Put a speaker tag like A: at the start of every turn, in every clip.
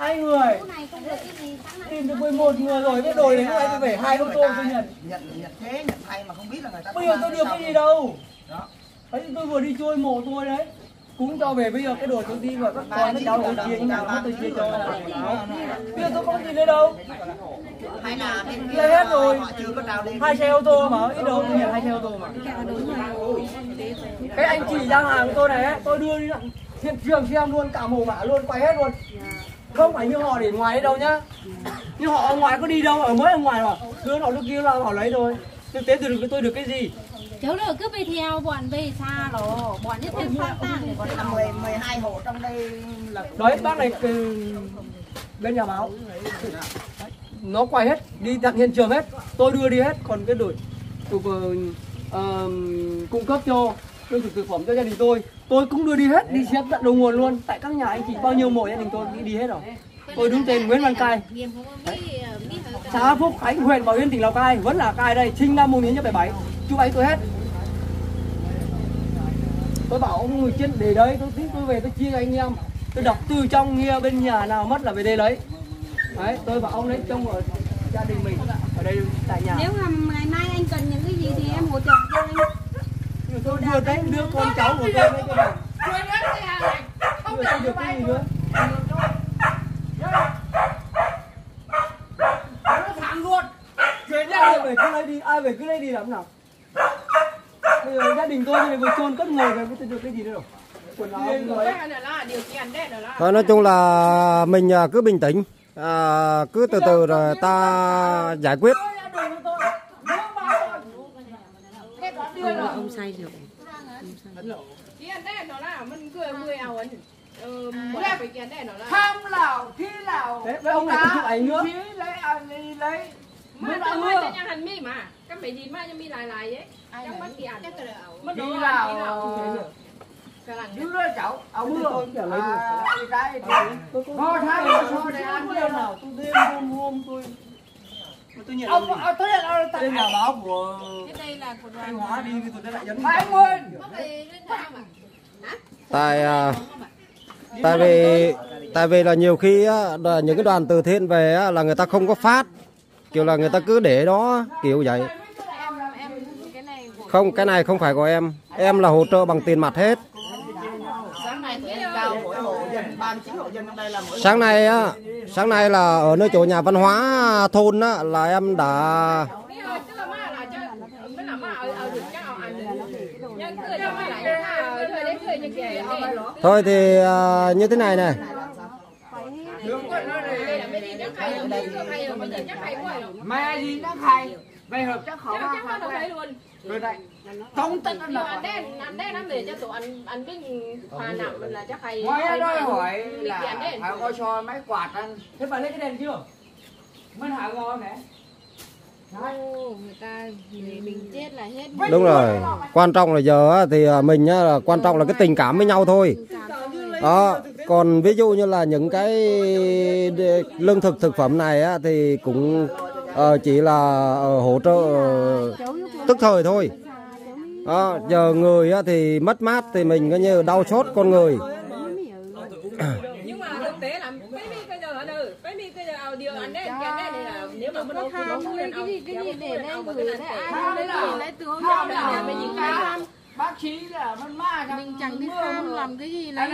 A: hai người.
B: Chỗ này không được cái gì sáng nay
A: tìm được 11 người rồi cái đồi đấy lúc này tôi phải hai ô tô tôi nhận
C: nhận nhận thế nhận thay mà không biết là người ta
A: bây giờ tôi được cái gì đâu?
C: Đó.
A: đấy tôi vừa đi trôi mộ tôi đấy. Cũng cho về bây giờ cái đồ tôi đi và các con các cháu tôi chia như nào tôi chia cho bây giờ tôi không có gì nữa đâu.
C: Hay là bên
A: Kia hết rồi. hai xe ô tô mà ít đâu tôi nhận hai xe ô tô mà. Cái anh chị giao hàng của tôi này tôi đưa đi hiện trường xem luôn cả mồ mả luôn quay hết luôn không phải như họ để ngoài đấy đâu nhá. Như họ ở ngoài có đi đâu ở mới ở ngoài mà đưa họ lúc kia là họ lấy thôi. Thực tế từ tôi được cái gì?
B: Cháu được cứ về theo bọn về xa rồi Bọn nhất thêm phát tang để bọn
C: là 10 12 hộ trong đây là
A: đấy bác này ừ, bên nhà báo. Nó quay hết đi tận hiện trường hết. Tôi đưa đi hết còn cái đổi tục uh, cung cấp cho lương thực thực phẩm cho gia đình tôi tôi cũng đưa đi hết đi xếp tận đầu nguồn luôn. Tại các nhà anh chị bao nhiêu mộ gia đình tôi đi, đi hết rồi. Tôi đứng tên Nguyễn Văn Cai. Xã Phúc Khánh huyện Bảo Yên tỉnh Lào Cai vẫn là Cai đây. Sinh năm 1977 chụp ảnh tôi hết. Tôi bảo ông người trên để đấy tôi tính tôi về tôi chia cho anh em. Tôi đọc từ trong nghe bên nhà nào mất là về đây lấy đấy tôi bảo ông lấy trông ở gia đình mình ở đây tại nhà.
B: Nếu mà ngày mai anh cần những cái gì thì em hỗ trợ cho anh
A: tôi đưa đấy đưa con cháu của tôi Bây giờ tôi được cái gì nữa. nó thẳng luôn. Chuyển ra về cứ lấy đi ai về cứ lấy đi làm nào? Bây giờ gia đình tôi này vừa chôn cất người rồi tôi được cái gì nữa rồi quần áo
D: Thôi, nói chung là mình à, cứ bình tĩnh. À, cứ từ từ rồi ta giải quyết
E: cười Ông, ông say rồi.
C: Tham lào, thi lào.
A: Với ông này không chụp ảnh nữa.
C: Lấy à, lấy
E: lấy. Mà tôi mới cho nhà hàng mi mà. Các mày gì mà cho mi lại lại ấy. Trong mắt kỳ ảnh.
C: Mất
E: đồ
C: lào. Chứ đó cháu, ông mưa. À, cái trái
A: thì. Có thái,
C: có so để ăn.
A: Nào, tôi đêm hôm hôm tôi tôi nhận
C: ông
A: làm gì?
C: ông tới đây là
A: Tôi lên nhà báo của
B: đây là của
A: Thanh Hóa đi thì tôi lại dẫn
C: phải anh ơi
D: tại à, tại vì tại vì là nhiều khi á, là những cái đoàn từ thiện về á, là người ta không có phát. Kiểu là người ta cứ để đó kiểu vậy. Không cái này không phải của em. Em là hỗ trợ bằng tiền mặt hết
C: sáng nay tụi em cao mỗi hộ dân 39 hộ dân trong đây là mỗi
D: sáng nay á sáng nay là ở nơi chỗ nhà văn hóa thôn á là em đã thôi thì à, như thế này này
C: mai gì nó hay Vậy hợp chắc khó
E: chắc chắc nó đâu thấy luôn.
C: Rồi đây. Không tất nó.
E: Anh đấy, anh đấy nó để cho tụi ăn anh cái hòa nằm là chắc hay.
C: Ngoài đó hỏi là phải có cho máy quạt anh.
A: Thế bà lấy cái đèn chưa? Mình hạ ngon này.
B: Ô, người ta ừ. mình chết là hết
D: đúng rồi quan trọng là giờ thì à, mình nhá là quan trọng là cái tình cảm với nhau thôi đó còn ví dụ như là những cái lương thực thực phẩm này thì cũng ờ, chỉ là ờ, hỗ trợ ờ, tức thời thôi. Đó, giờ người á, thì mất mát thì mình coi như đau xót con người.
E: Nhưng mà thực tế là mấy mi bây giờ ở đâu? Mấy mi bây giờ ao điều anh đen kiện đen này là nếu mà mình
B: có
E: không
B: tham
E: không
B: cái
E: không
B: gì cái gì để đây gửi đây ai lấy mình
C: những
B: cái
C: cái
B: tham
C: bác chí là mất ma trong
B: mình chẳng biết tham làm cái gì lấy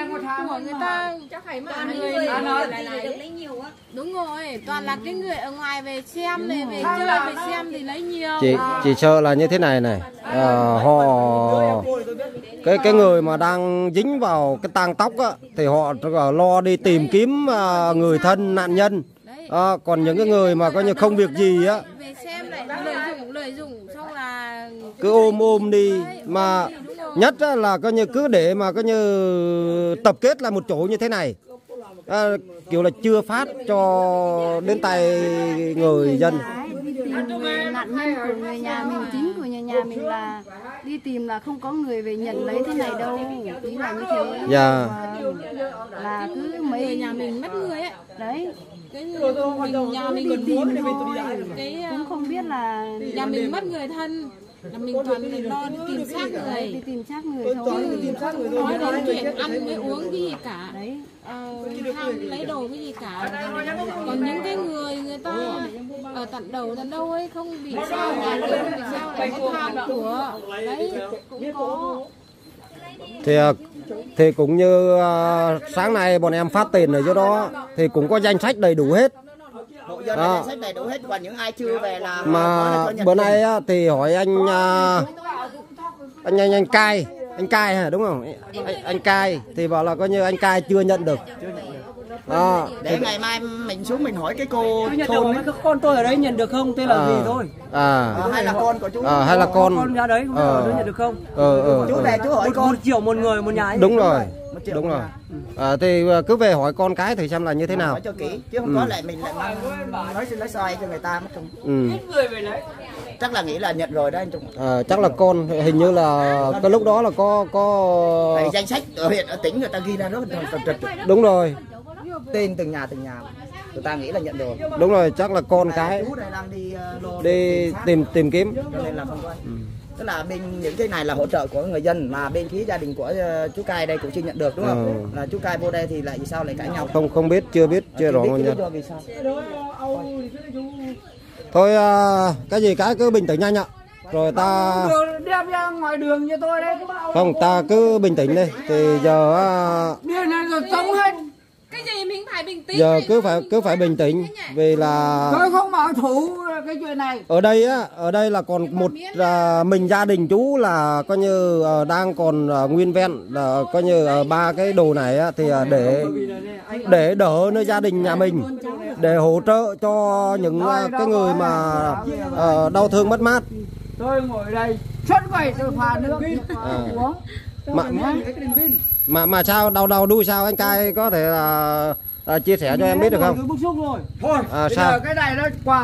B: của người
C: mà.
B: ta.
E: Chắc phải mà
B: toàn người,
E: người
C: nói. lấy,
E: lấy. được
B: lấy nhiều á. Đúng rồi toàn ừ. là cái người ở ngoài về xem này về chơi về xem thì lấy nhiều.
D: Chị à. chỉ sợ là như thế này này. À, họ cái cái người mà đang dính vào cái tang tóc á thì họ lo đi tìm kiếm à, người thân nạn nhân. À, còn những cái người mà coi như không việc gì á.
B: Lợi dụng lợi dụng
D: cứ ôm ôm đi. Mà nhất là coi như cứ để mà coi như tập kết lại một chỗ như thế này. À, kiểu là chưa phát cho đến tay người dân.
F: Nạn nhân của người nhà mình chính của nhà nhà mình là đi tìm là không có người về nhận lấy thế này đâu. Ý là như thế.
D: Dạ.
F: Là cứ
B: người
F: mấy
B: nhà mình mất người ấy.
F: Đấy.
B: Cái người mình nhà mình
A: lại rồi.
B: cái
F: cũng không biết là
B: nhà mình mất người thân là mình toàn là lo đi tìm xác
F: đi
B: người.
F: Tìm xác người
A: tôi
F: thôi
A: toàn đi tìm xác người thôi
B: nói
A: nhưng ai
B: đến chuyện ăn với uống cái gì cả.
F: Đấy.
B: Ờ, tham lấy đồ cái gì cả. Còn những cái người người ta ở tận đầu tận đâu ấy không bị sao nhà cửa không bị sao lại có tham của. Đấy cũng có.
D: thì à, thì cũng như à, sáng nay bọn em phát tiền ở chỗ đó thì cũng có danh sách đầy đủ hết
C: hộ dân danh sách đầy đủ hết còn những ai chưa về là
D: mà bữa nay á, thì hỏi anh à, anh anh anh cai anh cai hả đúng không? Anh, anh cai thì bảo là coi như anh cai chưa nhận được. Đó.
C: Để ngày mai mình xuống mình hỏi cái cô thôn
A: cái con tôi ở đấy nhận được không? Tên là
D: à,
A: gì thôi?
D: à,
C: Ờ, hay là con của chú.
D: À, hay là con
A: con. ra đấy đấy nhận được không?
D: Ờ, ờ,
C: chú
D: ờ.
C: về chú hỏi
A: một,
C: con.
A: một triệu một người một nhà ấy
D: đúng rồi
C: triệu
D: đúng rồi.
C: nhà.
D: à, thì à, cứ về hỏi con cái thì xem là như thế nào.
C: hỏi cho kỹ chứ không
D: Ừ.
C: có lại mình lại mang nói xin nói sai cho người ta mất công.
D: Ừ.
C: chắc là nghĩ là nhận rồi đó anh Trung.
D: À, chắc là con hình như là cái lúc đó là có có
C: Tại danh sách ở huyện ở tỉnh người ta ghi ra rất là trật trật
D: đúng rồi.
C: Tên từng nhà từng nhà. Người ta nghĩ là nhận rồi.
D: Đúng rồi chắc là con cái
C: đi ờ,
D: đi tìm tìm kiếm.
C: Cho nên là không có tức là bên những cái này là hỗ trợ của người dân mà bên phía gia đình của ờ, chú cai đây cũng chưa nhận được đúng không? Là chú cai vô đây thì lại vì sao lại cãi nhau?
D: Không không biết chưa biết chưa rõ nguyên nhân. thôi à, cái gì cái cứ bình tĩnh nhanh ạ. Rồi ta
A: đem ra ngoài đường như tôi đấy
D: không ta cứ bình tĩnh đi. thì giờ à,
A: điên này rồi sống hết
B: cái gì mình phải bình tĩnh
D: giờ cứ phải cứ phải bình tĩnh vì là
A: tôi không bảo thủ cái chuyện này.
D: Ở đây á ở đây là còn một à, mình gia đình chú là coi như à, đang còn à, nguyên vẹn là coi như à, ba cái đồ này á, thì à, để để đỡ nơi gia đình nhà mình để hỗ trợ cho những à, cái người mà à, đau thương mất mát.
A: Tôi ngồi đây suốt ngày tôi pha nước
D: À.
A: uống.
D: Mà mà mà sao đau đầu đuôi sao? Anh cai có thể là à, chia sẻ cho em biết được không?
A: Bức xúc rồi thôi
D: À,
A: bây
D: sao?
A: giờ cái này nó quà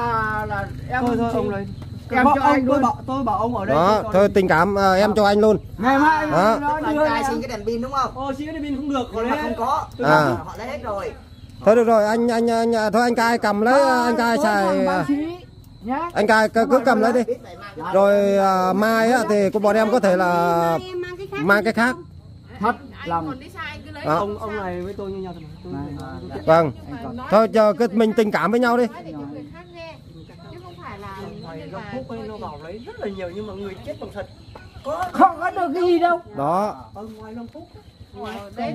A: là em thôi thôi ông lấy. em cho anh tôi bảo tôi bảo ông ở đây
D: đó
A: còn-
D: thôi tình cảm à, em cho anh luôn.
A: Ngày mai
D: Đó.
C: anh cai
A: em
C: xin cái đèn pin đúng không?
A: Ô xin cái pin không được lẽ
C: mà không có.
D: À.
C: họ lấy hết rồi.
D: Thôi được rồi anh anh, anh thôi anh cai cầm lấy anh cai
A: thằng
D: xài
A: chí nhá.
D: Anh cai cứ, cứ cầm lấy đi. Rồi à, mai á, thì của bọn em có thể là
B: mang cái khác
D: mang cái khác.
A: Thật lòng.
B: còn đi xa anh cứ lấy
D: Đó.
A: ông ông này với tôi như nhau thôi. Tôi-
D: vâng. thôi chờ cái mình tình cảm với nhau đi.
B: Cho
A: nó bảo lấy rất là nhiều nhưng mà người chết bằng thật. Có không có được cái gì đâu.
D: đó.
A: Ở ngoài Long Phúc tới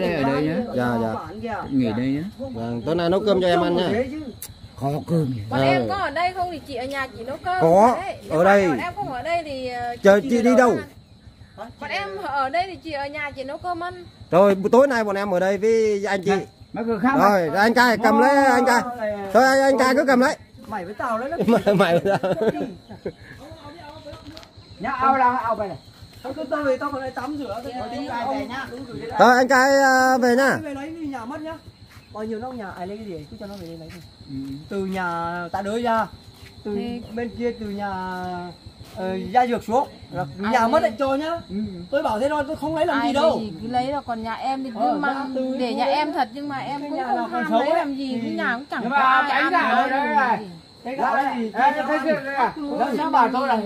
G: đây ở đây nhé
D: dạ dạ.
G: nghỉ đây nhé
D: vâng tối nay nấu cơm cho em ăn nha.
G: khó cơm
D: Ờ.
B: em có ở đây không thì chị ở nhà chị nấu cơm.
D: Có,
B: Đấy, nếu
D: ở đây.
B: em không ở đây thì ờ,
D: chờ chị đi đâu
B: bọn em ở đây thì chị ở nhà chị nấu cơm ăn.
D: Rồi tối nay bọn em ở đây với anh chị.
A: Khác
D: rồi anh cai cầm lấy anh cai thôi anh, anh cai cứ cầm lấy.
A: mày với tao đấy
D: mày mày
A: nhá ao là ao về này. Thôi cứ tôi tao còn lại tắm rửa
D: thôi anh cai à, về nhá
A: về lấy đi nhà mất nhá. Bao nhiêu nó nhà ai lấy cái gì? Cứ cho nó về đây lấy đi. Từ nhà tạ đới ra. Từ bên kia từ nhà ờ, gia dược xuống. Là nhà mất lại cho nhá. Tôi bảo thế thôi tôi không lấy làm gì
B: ai
A: đâu.
B: cứ lấy rồi còn nhà em thì cứ
A: Ờ,
B: mang
A: từ-
B: để nhà em thật nhưng mà em cũng không ham lấy
A: ấy.
B: làm gì
A: thì-
B: cái nhà cũng chẳng
A: Nhưng
B: có
A: mà
B: ai
A: đánh
B: ăn làm
A: này.
B: gì.
A: cái gạo đấy thì sao bảo tôi là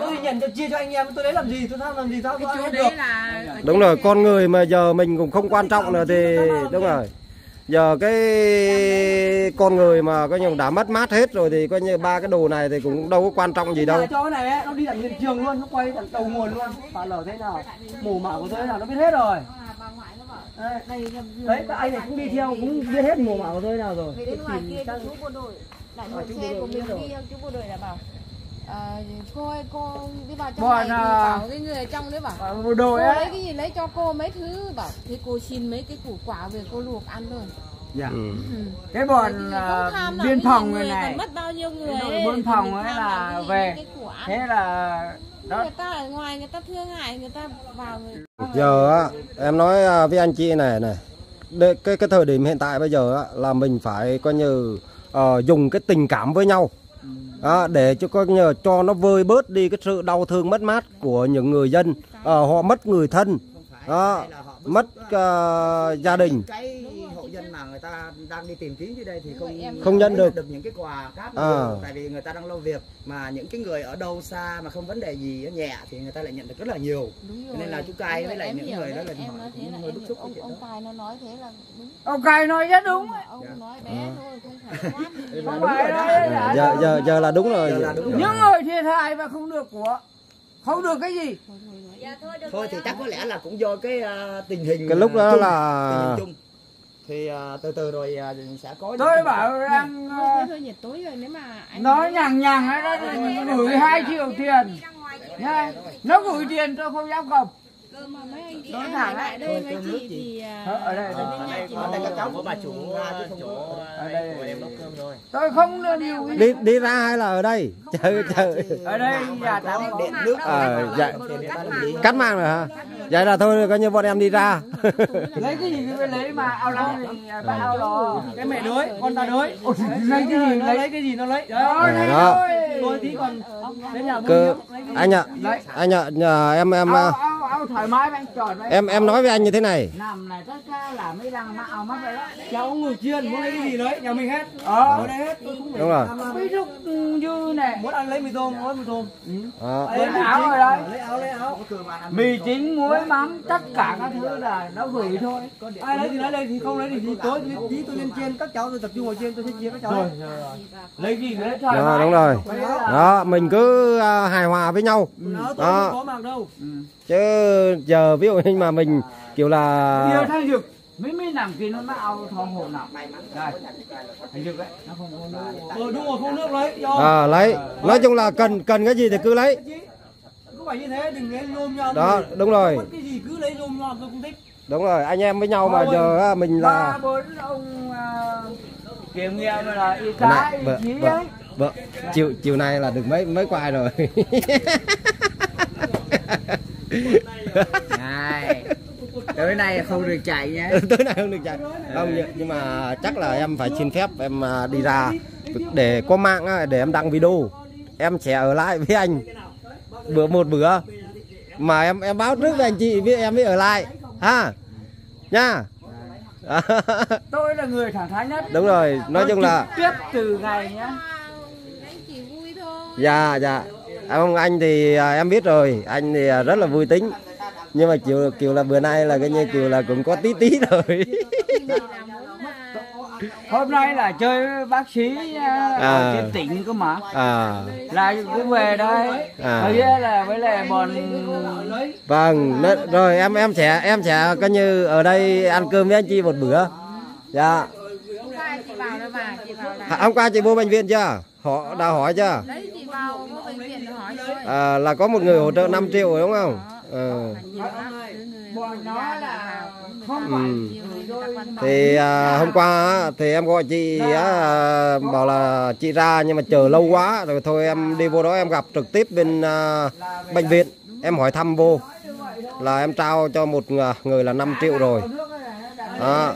A: tôi nhận cho chia cho anh em tôi lấy làm gì tôi tham làm gì sao tôi
B: chỗ
A: ăn được
B: đấy là
D: đúng rồi con người mà giờ mình cũng không quan trọng nữa thì đúng rồi giờ cái con người mà coi như đã mất mát hết rồi thì coi như ba cái đồ này thì cũng đâu có quan trọng gì đâu.
A: Cái này ấy, nó đi tận hiện trường luôn nó quay tận đầu nguồn luôn. Phá lở thế nào mổ mả của tôi thế nào nó biết hết rồi. Đấy, đấy các anh này cũng đi theo cũng biết hết mổ mả của tôi nào rồi.
B: Về đến ngoài kia chú bộ đội. Lại một xe của mình đi chú bộ đội là bảo ờ, cô ơi cô đi vào trong
A: Bọn,
B: này thì
A: à,
B: bảo cái người ở trong đấy bảo
A: Ở bộ
B: cô
A: đội
B: lấy
A: ấy
B: cái gì lấy cho cô mấy thứ bảo thế cô xin mấy cái củ quả về cô luộc ăn thôi
A: dạ.
D: ừ.
B: ừ.
A: cái bọn à, biên phòng người này
B: mất bao nhiêu người
A: đội
B: ấy,
A: biên phòng ấy là về. thế là đó
B: người ta ở ngoài người ta thương hại người ta vào người
D: giờ á em nói à, với anh chị này này Đây, cái cái thời điểm hiện tại bây giờ á, là mình phải coi như ờ, dùng cái tình cảm với nhau à, để cho coi nhờ cho nó vơi bớt đi cái sự đau thương mất mát của những người dân. À, họ mất người thân. À, mất uh, gia đình
C: dân mà người ta đang đi tìm kiếm dưới đây thì không
D: Không nhận được.
C: được những cái quà cáp
D: À.
C: tại vì người ta đang lo việc mà những cái người ở đâu xa mà không vấn đề gì nhẹ thì người ta lại nhận được rất là nhiều.
B: Rồi.
C: nên là chú Cai với lại những người
B: đấy,
C: đó là
B: em nói thế là
C: hơi bức xúc
B: ông
C: cái chuyện
B: ông tài nó nói thế là đúng.
E: Ông cài nói rất đúng
B: ông nói bé thôi không phải
E: không phải là
D: giờ giờ giờ là đúng rồi.
C: Đúng rồi.
E: những người thiệt hại mà không được của không được cái gì.
C: Thôi thì chắc có lẽ là cũng do cái à, tình hình
D: Cái lúc
C: à,
D: đó
C: chung,
D: là-
C: tình hình chung thì à, từ từ rồi à, sẽ có
E: tôi bảo rằng
B: thôi thế thôi nhiệt tối rồi nếu mà anh
E: nó nhằng nhằng ấy đó gửi hai triệu tiền. Nhá, nó gửi tiền tôi không dám cầm. Thẳng
B: ở lại. đây với chị thì à,
E: ở đây
B: ở
C: đây các cháu
H: của bà chủ à, chỗ
E: Ở đây.
H: của em nấu cơm rồi
E: tôi không đưa nhiều
D: đi đi ra hay là ở đây? Chờ chờ
E: ở đây nhà tắm
C: có điện nước
D: Ờ, dạ. cắt mang rồi hả vậy là thôi coi như bọn em đi ra.
E: Lấy cái gì phải lấy mà ao lăng thì bắt ao lò.
A: Cái mẹ đới con ta
E: Ôi, lấy cái gì
A: nó
E: lấy?
A: Lấy cái gì nó lấy?
E: Đó
A: đó
D: đó.
E: thôi.
A: Tôi tí còn đến nhà
D: cứ
A: miếng
D: anh ạ anh ạ nhờ em em
E: ao thoải mái anh chọn đấy
D: em em nói với anh như thế này.
E: Nằm này tất cả là mấy đằng mà ao mắt vậy đó.
A: Cháu người chiên muốn lấy cái gì lấy nhà mình hết.
E: Ờ
A: ở đây hết. Tôi không phải
D: đúng rồi.
E: ví dụ như này.
A: Muốn ăn lấy mì tôm lấy mì tôm.
D: Đó.
E: lấy áo rồi đấy.
A: Lấy áo lấy áo.
E: Mì chính muối mắm tất cả các thứ là nó gửi thôi.
A: ai lấy thì lấy đây thì không lấy thì gì tối tí tôi lên trên các cháu tôi tập trung ngồi trên tôi sẽ chia các cháu
E: rồi lấy gì lấy thoải
D: đó
E: mái.
D: đúng rồi. Đó mình cứ à, hài hòa với nhau.
A: Đó. tôi
D: Đó.
A: không có mạng đâu.
D: Chứ giờ ví dụ như mà mình kiểu
E: nhiều
D: là
E: thằng mấy mấy nằm kia nó ao thò hồ nào? Đây thằng đấy nó không có nước
A: ờ đúng rồi không nước lấy
D: à, lấy. Nói chung là cần cần cái gì thì cứ lấy.
A: Cứ phải như thế đừng lấy nhôm nhau
D: đó đúng rồi.
A: cái gì cứ lấy nhôm nhau tôi không thích.
D: Đúng rồi anh em với nhau mà giờ mình
E: ba
D: là
E: bốn ông uh, kiểm nghiệm là y tá y
D: vợ chiều chiều nay là được mấy mấy quai rồi
C: này tới nay không được chạy nhé
D: tối nay không được chạy. Không nhưng- mà chắc là em phải xin phép em à, đi ra. Để có mạng á, để em đăng video. Em sẽ ở lại với anh. Bữa một bữa. Mà em em báo trước với anh chị với em mới ở lại. Ha? Nha?
E: Tôi là người thẳng thắn nhất.
D: Đúng rồi. Nói chung là
E: tiếp từ ngày nhá.
B: Anh chỉ vui thôi.
D: Dạ dạ ông anh thì à, em biết rồi. Anh thì à, rất là vui tính. Nhưng mà kiểu kiểu là bữa nay là cái như kiểu là cũng có tí tí rồi
E: hôm nay là chơi bác sĩ
D: À.
E: ở trên tỉnh cơ mà.
D: À.
E: Là cứ về đây.
D: À.
E: gian là với lại bọn
D: vâng nó- rồi em em sẽ em sẽ coi như ở đây ăn cơm với anh chị một bữa. Dạ.
B: Hôm qua chị
D: vô bệnh viện chưa? Họ đã hỏi chưa
B: vào vô bệnh viện hỏi rồi
D: à, là có một người hỗ trợ 5 triệu rồi đúng không ừ.
E: không
D: Ừ. thì à, hôm qua thì em gọi chị à, bảo là chị ra nhưng mà chờ lâu quá rồi thôi em đi vô đó em gặp trực tiếp bên à, bệnh viện em hỏi thăm vô là em trao cho một ng- người là 5 triệu rồi đó.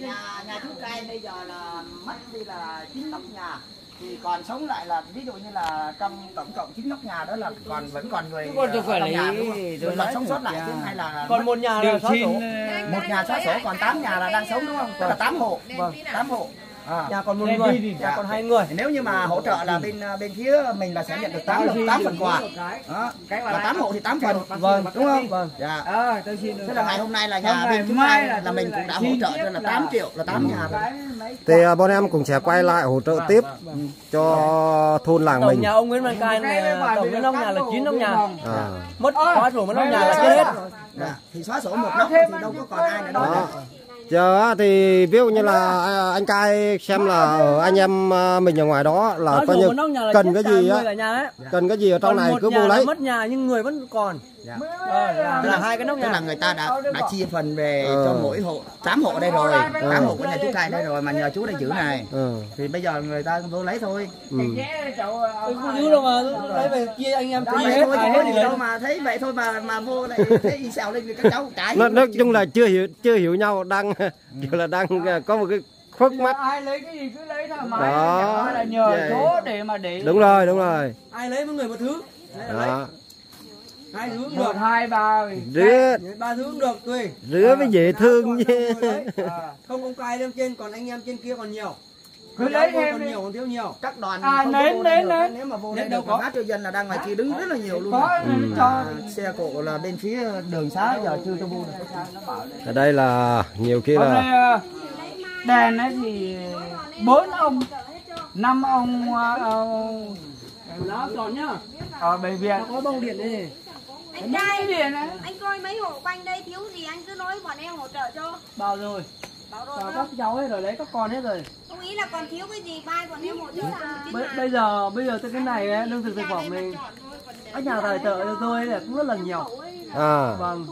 C: nhà nhà chú cai bây giờ đi là chín nóc nhà thì còn sống lại là ví dụ như là trong tổng cộng chín nóc nhà đó là còn vẫn còn người
E: Còn tôi phải
C: ở trong nhà
E: lấy-
C: đúng không?
E: lấy
C: sống sót
E: một
C: lại
E: nhà.
C: chứ hay là
A: còn một nhà là xóa sổ
C: một nhà xóa sổ còn 8 nhà là đang sống đúng không? Tức là 8 hộ. Vâng, 8 hộ. À.
A: nhà còn một người
E: đi đi.
A: nhà còn hai người
C: Nếu như mà hỗ trợ là bên bên phía mình là sẽ nhận được 8 8 phần quà. Đó. Là 8 hộ thì 8 phần.
A: vâng
C: Đúng không?
A: vâng
C: Dạ.
E: ờ tôi xin được
C: Thế là ngày hôm nay là nhà bên chúng
E: mai là
C: mình cũng đã hỗ trợ cho là
E: là-
C: 8 triệu là 8 nhà
D: thì à, bọn em cũng sẽ quay lại hỗ trợ tiếp cho thôn làng
A: tổng
D: mình
A: nhà ông Nguyễn Văn Cai này tổng
E: giờ
A: nóc nhà là chín nóc
E: biên
A: nhà
D: à.
A: mất khóa sổ mất nóc nhà là chết hết
C: Dạ. Thì xóa sổ một nóc thì đâu có còn ai nữa đâu.
D: Giờ thì ví dụ như là à, anh cai xem là ở anh em à, mình ở ngoài đó là coi như cần cái gì á cần cái gì ở trong này cứ
A: là
D: lấy.
A: mất nhà nhưng người vẫn còn
C: Dạ.
A: Ờ, là,
C: Tức
A: là hai cái nóc
C: tức là người ta đã đã chia phần về
D: Ờ.
C: cho mỗi hộ. 8 hộ đây rồi.
D: Ờ.
C: 8 hộ của nhà chú cai đây rồi mà nhờ chú đây giữ này.
D: Ừ.
C: thì bây giờ người ta vô lấy thôi.
D: Ừ.
A: Tôi không giữ đâu mà lấy về chia anh em chia hết
C: thôi có
A: thì
C: gì đâu. mà thấy vậy thôi mà mà vô lại thấy y xèo lên thì các cháu cái.
D: Nói, nói chung là chưa hiểu chưa hiểu nhau đang kiểu là đang có một cái khuất mắt.
E: ai lấy cái gì cứ lấy thoải mái
D: Đó.
E: là nhờ chỗ để mà để
D: đúng rồi đúng rồi.
A: Ai lấy với người một thứ.
D: Đó
A: hai thứ cũng được.
C: hai ba
D: rứa.
A: Ba thứ cũng được tùy.
D: Rứa mới dễ thương chứ
C: À,
A: không công cai lên trên còn anh em trên kia còn nhiều.
C: Cứ lấy thêm
A: còn nhiều còn thiếu nhiều.
C: Các đoàn
E: À,
C: không
E: nến,
C: đây
E: nến, nến.
C: nếu mà vô đây
A: Nến đâu
C: được
A: có.
C: hát cho dân là đang ngoài kia đứng rất là nhiều luôn.
E: Có nên cho.
C: Xe cộ là bên phía đường xá giờ chưa cho vô được.
D: Ở đây là nhiều khi là
E: ờ, đèn ấy thì bốn ông năm ông ờ, ờ,
A: lá tròn nhá.
E: Ở bệnh viện.
A: Có bông điện đây
I: Anh trai,
E: ấy
I: anh coi mấy hộ quanh đây thiếu gì anh cứ nói bọn em hỗ trợ cho.
A: bao rồi.
I: Bảo rồi
A: các cháu hết rồi đấy các con hết rồi.
I: Không ý là còn thiếu cái gì mai bọn em hỗ trợ
A: bây, bây giờ bây giờ tới cái này ấy, lương thực thực phẩm mình các nhà tài trợ cho tôi là cũng rất là nhiều.
D: à.
A: Vâng.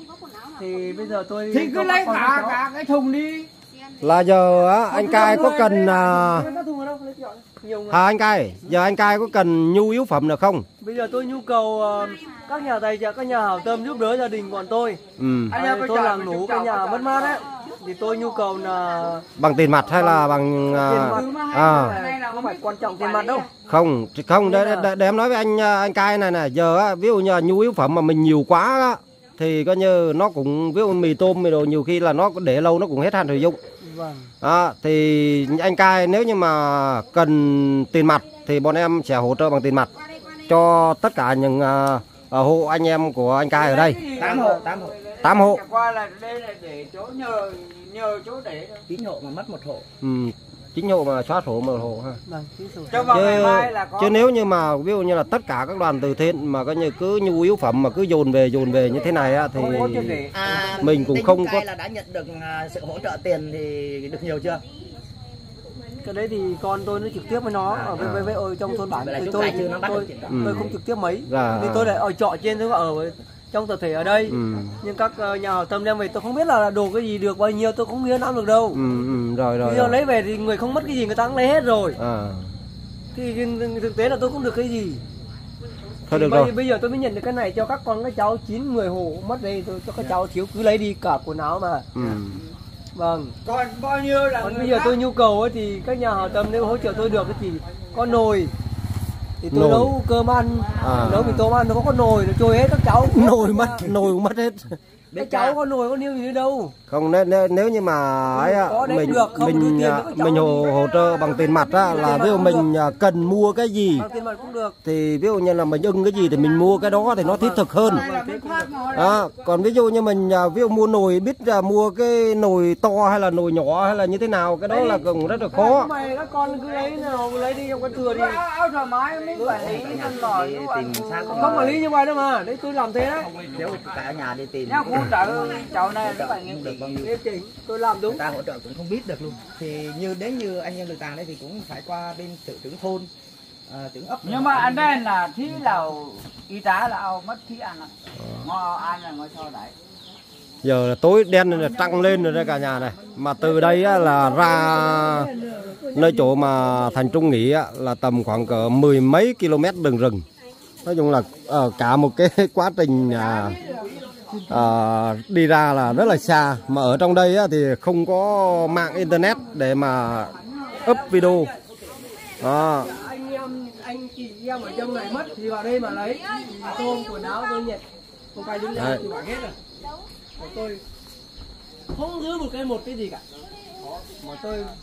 A: thì bây giờ tôi
E: thì cứ lấy cả cả cái thùng đi.
D: Là giờ á anh cai có cần à,
A: Các thùng ở đâu? Lấy chọn. nhiều người.
D: À anh cai? Giờ anh cai có cần nhu yếu phẩm được không?
A: Bây giờ tôi nhu cầu ờ, các nhà tài trợ các nhà hảo tâm giúp đỡ gia đình bọn tôi.
D: Ừ.
E: Anh em có
A: tôi
E: chọn,
A: là
E: có
A: nủ
E: chọn,
A: cái nhà mất mát ấy thì tôi nhu cầu là
D: bằng tiền mặt hay là bằng à,
A: tiền mặt.
D: À,
A: không phải quan trọng tiền mặt đâu.
D: không không để, để, để em nói với anh à, anh cai này này giờ á, ví dụ như nhu yếu phẩm mà mình nhiều quá thì coi như nó cũng ví dụ mì tôm mì đồ nhiều khi là nó để lâu nó cũng hết hạn sử dụng.
A: Vâng.
D: Đó, thì anh cai nếu như mà cần tiền mặt thì bọn em sẽ hỗ trợ bằng tiền mặt cho tất cả những à, à, hộ anh em của anh cai ở đây.
C: Tám hộ tám hộ.
D: Tám hộ.
E: Chẳng qua là đây là để chỗ nhờ nhờ chỗ để thôi.
C: chín hộ mà mất một hộ.
D: Ừ, chính hộ mà xóa sổ một hộ ha.
A: Vâng chính
D: chứ, chứ nếu như mà ví dụ như là tất cả các đoàn từ thiện mà coi như cứ nhu yếu phẩm mà cứ dồn về dồn về như thế này á thì
C: à,
D: Mình cũng không có-
C: là đã nhận được à, sự hỗ trợ tiền thì được nhiều chưa
A: cái đấy thì con tôi nó trực tiếp với nó ở với, với, với ở trong thôn bản thì tôi tôi, tôi
D: Ừ.
A: không trực tiếp mấy.
D: Dạ.
A: thì tôi lại ở trọ trên tôi ở với- trong tập thể ở đây.
D: Ừ,
A: nhưng các ờ, nhà hảo tâm đem về tôi không biết là đồ cái gì được bao nhiêu tôi không biết nắm được đâu.
D: Ừ, ừ, rồi rồi,
A: bây giờ
D: rồi.
A: lấy về thì người không mất cái gì người ta cũng lấy hết rồi.
D: À,
A: thì thực tế là tôi không được cái gì?
D: Thôi
A: Thì
D: được
A: bây,
D: rồi.
A: bây giờ tôi mới nhận được cái này cho các con các cháu 9 10 hộ mất đây tôi cho các cháu thiếu cứ lấy đi cả quần áo mà.
D: Ừ.
A: vâng
E: còn bao nhiêu là
A: còn bây giờ
E: khác.
A: tôi nhu cầu ấy thì các nhà hảo tâm nếu hỗ trợ tôi được thì có nồi thì tôi
D: Nồi.
A: nấu cơm ăn
D: À.
A: nấu mì tôm ăn nó có con nồi nó trôi hết các cháu
D: nồi mất nồi cũng mất hết
A: các cháu có nồi có niêu gì đâu.
D: Không nếu, nếu, nếu như mà ấy
A: có đấy
D: mình
A: được, không?
D: mình
A: tiền
D: à, mình hỗ, hỗ trợ bằng tiền mặt á là ví dụ mình à, cần mua cái gì
A: bằng tiền mặt cũng được.
D: thì ví dụ như là mình ưng cái gì thì mình mua cái đó thì nó thiết thực hơn.
E: Mà
D: đó. còn ví dụ như mình à, ví dụ mua nồi biết là mua cái nồi to hay là nồi nhỏ hay là như thế nào cái đó là cũng rất là khó.
A: Mày các con cứ lấy nào lấy đi trong cái thừa đi.
E: Áo, thoải mái mới lò
C: Đi tìm xác
A: không quản lý như vậy đâu mà. Đấy tôi làm thế đấy.
C: Thiếu cả nhà đi tìm
E: Khu trợ cháu này
C: hỗ trợ
E: phải
C: không được bao nhiêu
A: chỉnh tôi làm đúng.
C: Người ta hỗ trợ cũng không biết được luôn. Thì như đến như anh em lực tàng đây thì cũng phải qua bên sự trưởng thôn à, trưởng ấp.
E: Nhưng mà anh đây là thí là y tá là ao mất thí ăn ngò ăn là ngồi sau đấy.
D: Giờ là tối đen là trăng lên rồi đây cả nhà này. Mà từ đây á, là ra nơi chỗ mà thành trung nghỉ á, là tầm khoảng cỡ mười mấy km đường rừng. Nói chung là ờ, cả một cái quá trình à, à, đi ra là rất là xa mà ở trong đây á, thì không có mạng internet để mà up video đó.
A: anh em anh chị em ở trong này mất thì vào đây mà lấy tôm quần áo tôi nhiệt, không phải đứng
D: Đấy.
A: thì bảo hết rồi tôi không giữ một cái một cái gì cả Nó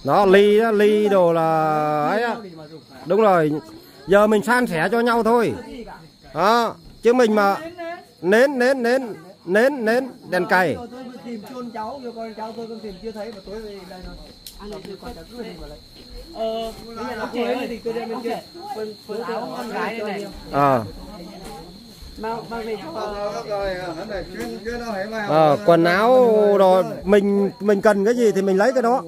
D: đó ly ly đồ là ấy á. đúng rồi giờ mình san sẻ cho nhau thôi đó chứ mình mà nến nến nến nến nến đèn cày
A: tôi tìm chôn cháu kêu con cháu tôi con tìm chưa thấy mà tối về đây rồi cháu cứ đi mà ờ bây giờ là cô ấy thì tôi đem bên kia. quần quần áo con gái này.
D: ờ
A: mang mang về cho
D: ờ, quần áo rồi mình mình cần cái gì thì mình lấy cái đó.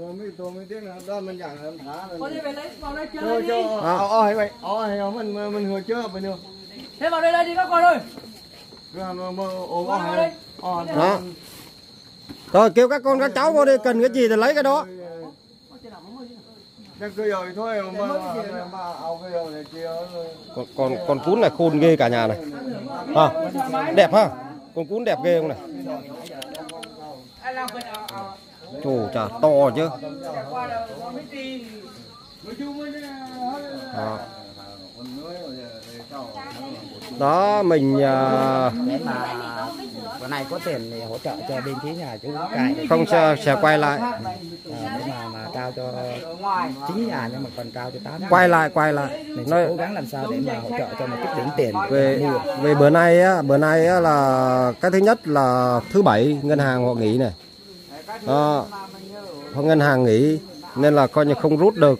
A: Con đi về lấy vào đây chơi đi.
D: đó.
A: thế vào đây đây đi các con ơi
D: đó rồi kêu các con các cháu vô đi cần cái gì thì lấy cái đó. Con con con cún này khôn ghê cả nhà này. À, đẹp ha? Con cún đẹp ghê không này? Chù chà to chứ.
E: Qua
D: Đó. mình à,
C: để mà bữa nay có tiền thì hỗ trợ cho bên phía nhà chú cài
D: không sẽ, sẽ quay lại.
C: À, để mà mà trao cho chính nhà nhưng mà còn trao cho tám
D: quay lại quay lại.
C: Mình
D: nói
C: cố gắng làm sao để mà hỗ trợ cho một chút đỉnh tiền.
D: Về về bữa nay á bữa nay á là cái thứ nhất là thứ bảy ngân hàng họ nghỉ này. Đó, họ ngân hàng nghỉ nên là coi như không rút được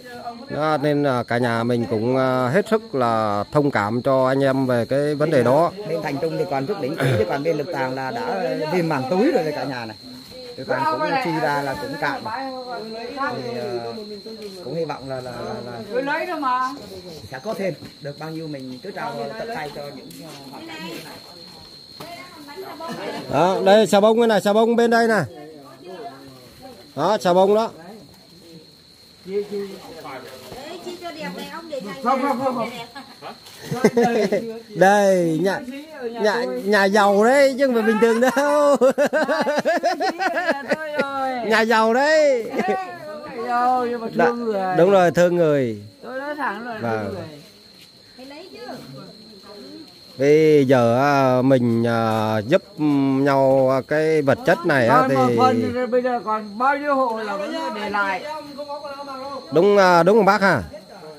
D: đó, nên là cả nhà mình cũng à, hết sức là thông cảm cho anh em về cái vấn đề đó.
C: Bên thành trung thì còn chút đỉnh chứ còn bên lực tàng là đã viêm màng túi rồi đây cả nhà này. Thì còn cũng chi ra là cũng cạn. Thì ờ, cũng hy vọng là là, là, là
E: lấy đâu mà.
C: sẽ có thêm được bao nhiêu mình cứ trao tận tay cho những ờ, hoàn cảnh như thế này.
D: Đó đây xà bông cái này xà bông bên đây này đó xà bông đó
I: đẹp này ông để dành
E: Không, không, không, không.
D: đây nhà nhà nhà giàu đấy chứ không phải bình thường đâu nhà giàu đấy
E: Đâu, nhưng mà
D: Đã-
E: thương người
D: đúng rồi thương người
E: Tôi nói thẳng rồi
D: Vâng.
E: thương người
D: bây giờ à, mình à, giúp nhau cái vật chất này thì
E: phần bây giờ còn bao nhiêu hộ là vẫn để lại
D: đúng à, đúng không bác ha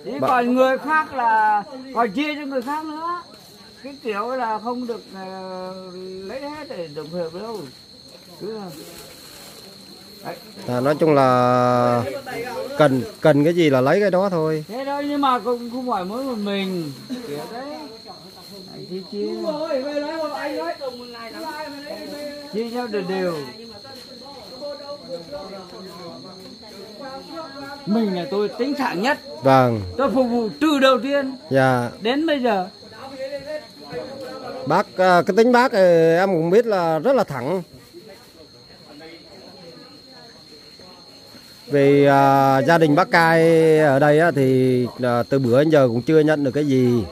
E: Chỉ
D: Bà-
E: còn người khác là còn chia cho người khác nữa. Cái kiểu là không được ờ, lấy hết để đồng hợp đâu. Cứ
D: à, nói chung là cần cần cái gì là lấy cái đó thôi.
E: Thế thôi nhưng mà cũng không phải mỗi một mình. Kiểu đấy Đấy, thì chia chia nhau đều đều mình là tôi tính thẳng nhất.
D: Vâng.
E: Tôi phục vụ từ đầu tiên
D: dạ.
E: đến bây giờ.
D: Bác à, cái tính bác thì em cũng biết là rất là thẳng. Vì à, gia đình bác cai ở đây á, thì à, từ bữa đến giờ cũng chưa nhận được cái gì.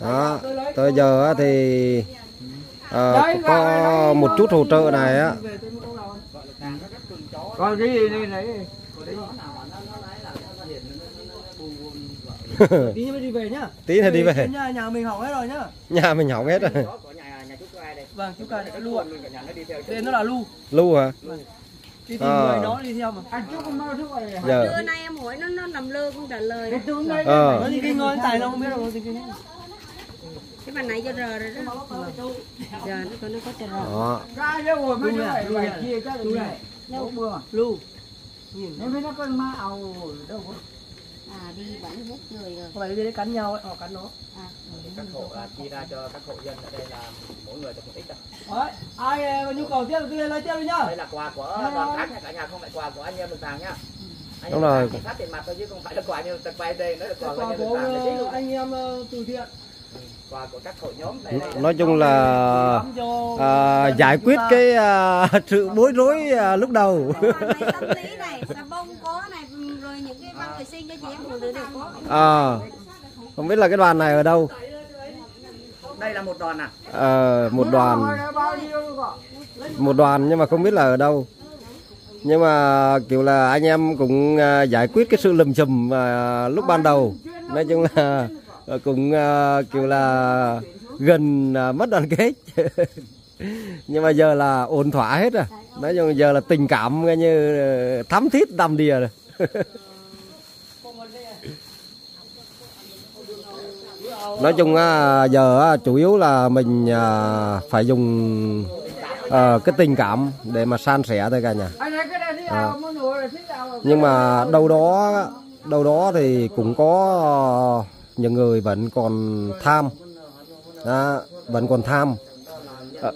D: Đó tới giờ á, thì à, có một chút hỗ trợ này á
E: còn cái gì đây này
A: tí nữa đi về nhá.
D: Tí nữa đi về.
A: nhà, nhà mình hỏng hết rồi nhá.
D: Nhà mình hỏng hết rồi.
C: Có nhà nhà chú ai đây
A: vâng chú cài để lưu ạ
C: cả nhà nó đi theo
A: tên nó là lưu
D: lưu hả?
A: Đi tìm
D: Ờ.
A: người nó đi theo mà.
E: Anh chúc con mau thức rồi
D: giờ
I: Trưa nay em hỏi nó nó nằm lơ không trả lời.
E: Cái tướng đây
D: ờ.
A: nó đi kinh ngơi tài nó không biết đâu nó đi kinh
I: Cái bàn này cho rờ rồi đó. Giờ nó có nó có cho rờ.
D: Đó.
E: Ra chứ rồi mới phải
A: này,
E: được
A: này.
E: Đâu mưa
A: lưu.
E: Nếu với nó. con ma ầu đâu có
I: À đi bắn hết người rồi.
A: Không phải đấy cắn nhau ấy họ cắn nó.
C: Các hộ à, chia ra cho các hộ dân ở đây là mỗi người được một ít ạ.
A: Đấy, ai có nhu cầu tiếp thì lấy tiếp đi nhá.
C: Đây là quà của đoàn khác nha cả nhà không phải quà của anh em mình tàng nhá. Anh
D: Đúng rồi.
C: phát tiền mặt thôi chứ không phải là quà như tật quay đây nó là quà của anh em mình tàng
A: ờ,
C: luôn.
A: anh em ờ, từ thiện
C: quà của các hội nhóm đây đây
D: nói chung là à, giải quyết cái à, sự bối rối à, lúc đầu. À, không biết là cái đoàn này ở đâu.
C: Đây là một đoàn à?
D: Ờ, một đoàn. một đoàn nhưng mà không biết là ở đâu. Nhưng mà kiểu là anh em cũng à, giải quyết cái sự lùm xùm à, lúc ban đầu. Nói chung là Ờ, cũng ờ, kiểu là gần à, mất đoàn kết. Nhưng mà giờ là ổn thỏa hết rồi. Nói chung giờ là tình cảm coi như ờ, thắm thiết đầm đìa rồi. Nói chung à, giờ à, chủ yếu là mình phải dùng cái tình cảm để mà san sẻ thôi cả nhà.
E: À.
D: nhưng mà đâu đó đâu đó thì cũng có những người vẫn còn tham. À, vẫn còn tham. Ở,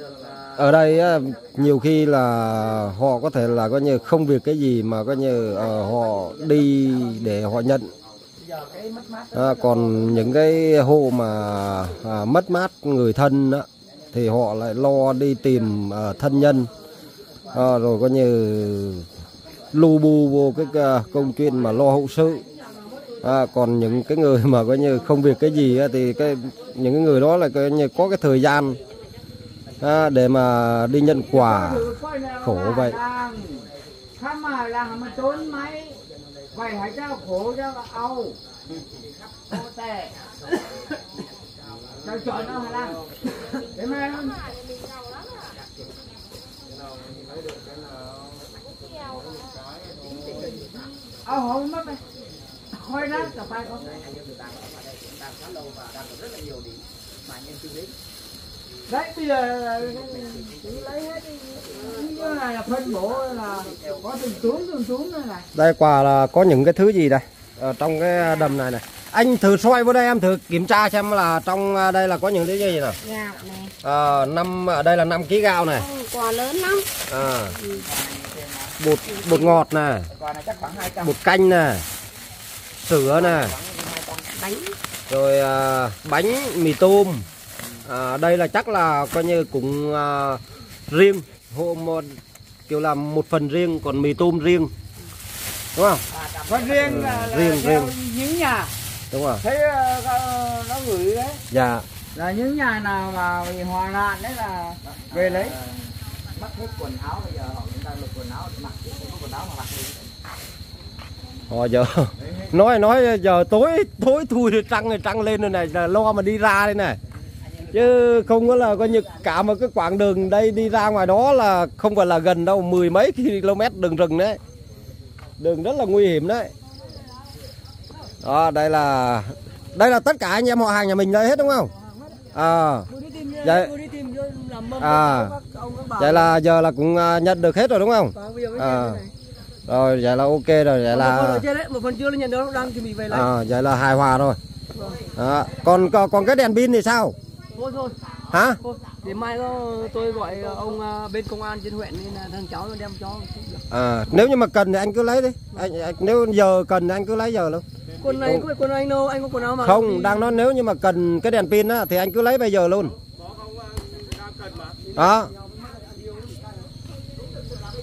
D: ở đây á, nhiều khi là họ có thể là coi như không việc cái gì mà coi như à, họ đi để họ nhận. À, còn những cái hộ mà à, mất mát người thân á, thì họ lại lo đi tìm à, thân nhân. À, rồi coi như lu bu vô cái à, công chuyện mà lo hậu sự à, còn những cái người mà coi như không việc cái gì thì cái những cái người đó là coi như có cái thời gian à, để mà đi nhận quà khổ vậy.
E: Khám mà là mà trốn vậy hãy cho khổ cho âu ô tè cho chọn đâu hả lan để mà âu không mất đây khôi lắm cả ba con đấy bây giờ là- chỉ lấy hết đi. như này là phân bổ là có từng túi từng túi nữa này.
D: Đây quả là có những cái thứ gì đây? Ở trong cái đầm này này. Anh thử soi vào đây em thử kiểm tra xem là trong à, đây là có những cái gì nào.
I: Gạo này.
D: à, năm ở đây là 5 kg gạo này.
I: Ừ, Quả lớn lắm.
D: à, bột bột ngọt này.
C: Còn này chắc khoảng 200
D: bột canh này sữa
I: Bánh.
D: rồi à, bánh mì tôm. À, đây là chắc là coi như cũng à, riêng. Hộ một kiểu là một phần riêng còn mì tôm riêng. Đúng không?
E: Còn riêng là, là
D: riêng, riêng.
E: những nhà.
D: Đúng rồi
E: thấy ờ, ờ, nó gửi đấy.
D: Dạ.
E: Là những nhà nào mà bị hòa nạn đấy là về lấy.
C: Mất hết quần áo bây giờ họ người ta lục quần áo mặc không có quần áo mà mặc đi
D: họ giờ nói nói giờ tối tối thui thì trăng thì trăng lên rồi này là lo mà đi ra đây này. Chứ không có là coi như cả một cái quãng đường đây đi ra ngoài đó là không phải là gần đâu mười mấy km đường rừng đấy. Đường rất là nguy hiểm đấy. Đó đây là đây là tất cả anh em họ hàng nhà mình đây hết đúng không? À. Dạ.
A: làm mâm
D: À. vậy là giờ là cũng à, nhận được hết rồi đúng không?
A: Vâng,
D: À. rồi vậy là ok rồi vậy là
A: đấy, một phần chưa nhận được đang chuẩn bị về lấy.
D: à, vậy là hài hòa rồi đó. còn còn cái đèn pin thì sao
A: Thôi thôi,
D: hả
A: thôi. Để mai có tôi gọi ông à, bên công an trên huyện nên thằng cháu nó đem cho.
D: à, nếu như mà cần thì anh cứ lấy đi anh, anh nếu giờ cần thì anh cứ lấy giờ luôn
A: Quần này có quần anh đâu, anh có quần áo mà.
D: không đang nói nếu như mà cần cái đèn pin á thì anh cứ lấy bây giờ luôn đó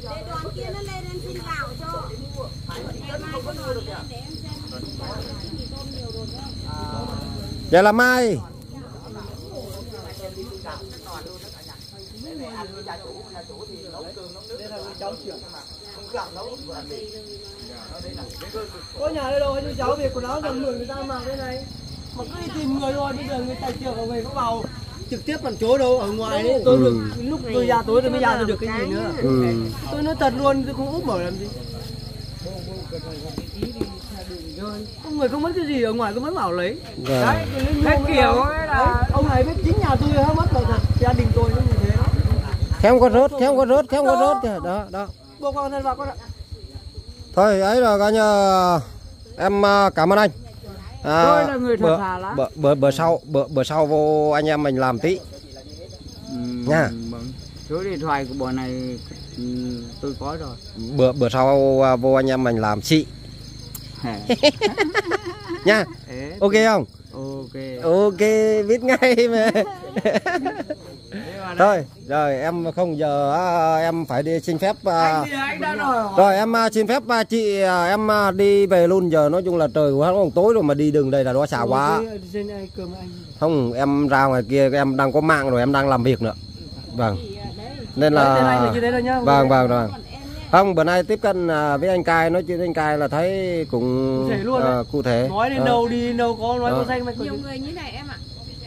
I: Để đoàn kia nó lên em xin gạo cho. Ngày mai có đoàn lên để em xem. Mì tôm nhiều rồi nữa.
D: Vậy là mai.
A: Có nhà đây đâu, cho cháu về quần áo dần mượn người ta mặc cái này. Mà cứ đi tìm người thôi, bây giờ người tài ở về có vào trực tiếp bằng chỗ đâu ở ngoài đấy tôi được lúc tôi ra tối tôi mới ra tôi được cái gì nữa.
D: Ừ.
A: tôi nói thật luôn tôi không úp mở làm gì Có người không mất cái gì ở ngoài có mất bảo lấy.
D: Rồi.
A: đấy
E: cái
A: mua mới
E: kiểu ấy là
A: Đấy, ông này biết chính nhà tôi hết mất rồi thật. Gia đình tôi nó như thế. Đó
D: khéo có rớt khéo có rớt khéo có rớt kìa. đó đó.
A: Bộ con thân vào con ạ.
D: Thôi ấy là coi như em à, cảm ơn anh. À,
E: Tôi là người thật
D: bữa,
E: thà lắm.
D: bữa, bữa, bữa sau bữa, bữa sau vô anh em mình làm tí. Nha.
E: vâng. số điện thoại của bọn này ừ, tôi có rồi.
D: Bữa bữa sau à, vô anh em mình làm xị nha. Ok không?
E: Ok.
D: Ok biết ngay mà. Thôi rồi em không giờ à, em phải đi xin phép à,
E: anh anh
D: rồi. em à, xin phép chị em đi về luôn. Giờ nói chung là trời quá còn tối rồi mà đi đường đây là nó xả quá.
A: cơm anh?
D: Không em ra ngoài kia em đang có mạng rồi em đang làm việc nữa. Vâng. Nên
A: là
D: vâng vâng rồi không bữa nay tiếp cận à, với anh cai nói chuyện với anh cai là thấy cũng
A: Cụ thể luôn
D: à, cụ thể.
A: Nói đến
D: Ờ.
A: đâu đi đến đâu có nói
D: Ờ.
A: có danh mày
B: nhiều người như này em ạ.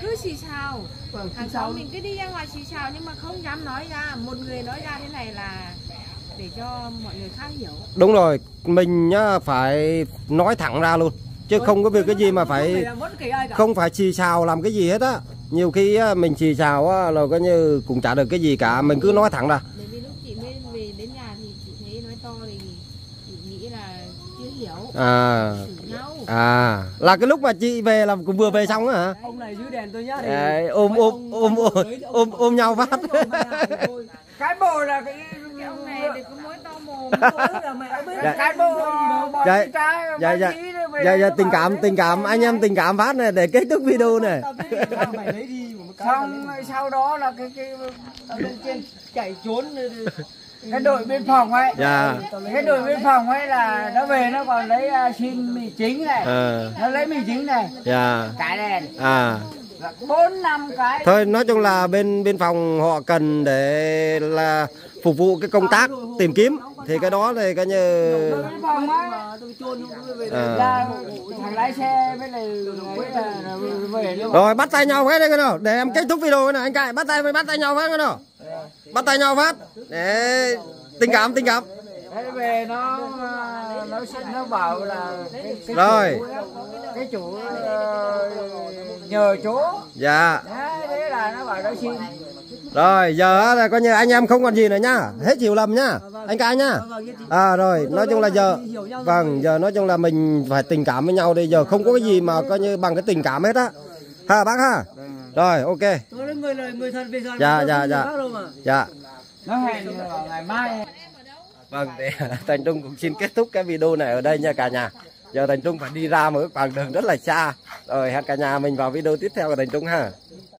B: Cứ xì xào.
A: Vâng,
B: hàng xóm mình cứ đi ra ngoài xì xào nhưng mà không dám nói ra. Một người nói ra thế này là để cho mọi người khác hiểu.
D: Đúng rồi mình nhá phải nói thẳng ra luôn. Chứ không có việc cái gì mà phải không phải xì xào làm cái gì hết á. Nhiều khi á, mình xì xào á, là coi như cũng chả được cái gì cả. Mình cứ nói thẳng ra
B: bởi vì lúc chị mới về đến nhà thì chị thấy nói to thì chị nghĩ là chưa hiểu
D: à. À. Là cái lúc mà chị về là cũng vừa về xong á hả?
A: Ông này giữ đèn tôi nhá thì
D: Đấy, ôm ôm ôm ôm ôm ôm nhau phát.
A: Thôi.
E: cái bộ là cái
B: cái ông này thì cứ mỗi to mồm.
A: Tôi là mẹ biết
E: cái bộ bọn
D: Dạ. dạ dạ. dạ dạ tình cảm tình cảm. Anh em tình cảm phát này để kết thúc video này.
E: xong sau đó là cái cái
A: lên trên chạy trốn
E: cái đội biên phòng ấy.
D: Dạ.
E: Cái đội biên phòng ấy là nó về nó còn lấy uh, xin mì chính này.
D: À
E: nó lấy mì chính này.
D: Dạ.
E: Cái đèn.
D: À.
E: Bốn năm cái.
D: Thôi nói chung là bên biên phòng họ cần để là phục vụ cái công tác tìm kiếm. Thì cái đó thì coi như à. rồi bắt tay nhau phát đây cái nào. Để em kết thúc video cái này anh cài bắt tay với bắt tay nhau phát cái nào bắt tay nhau phát. Để tình cảm tình cảm.
E: Thế về nó nó xin nó bảo là cái, cái
D: Rồi.
E: chủ cái chủ ờ, nhờ chỗ.
D: Dạ.
E: Đấy, thế là nó bảo nó xin.
D: Rồi giờ là coi như anh em không còn gì nữa nhá. Hết hiểu lầm nhá anh cài nhá. À rồi nói chung là giờ vâng giờ nói chung là mình phải tình cảm với nhau đi. Giờ không có cái gì mà coi như bằng cái tình cảm hết á. Ha bác ha rồi ok
A: tôi là người là người thân về giờ
D: Dạ, dạ, dạ. dạ
E: nó hẹn ngày mai
D: Vâng, thì Thành Trung cũng xin kết thúc cái video này ở đây nha cả nhà. Giờ Thành Trung phải đi ra một cái quãng đường rất là xa. Rồi hẹn cả nhà mình vào video tiếp theo của Thành Trung ha.